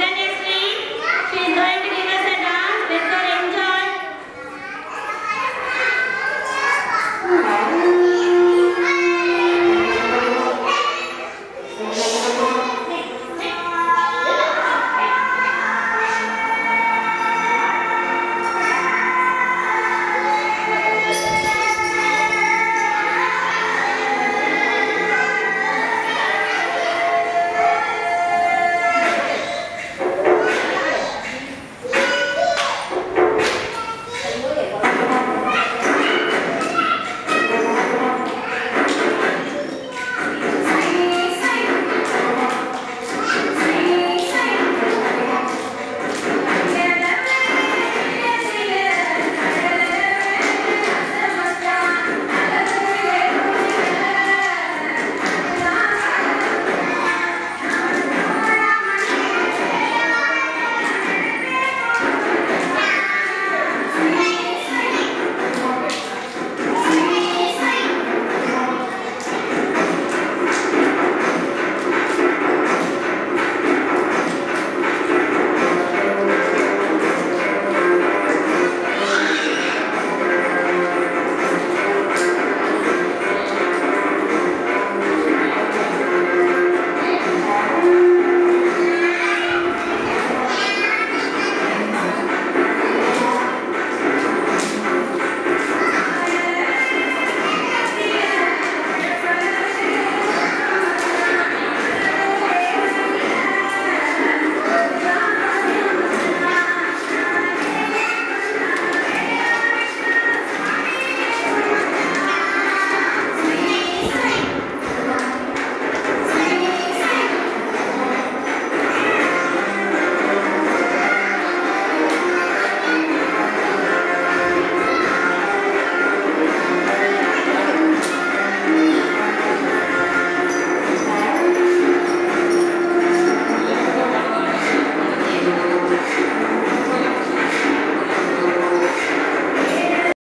And then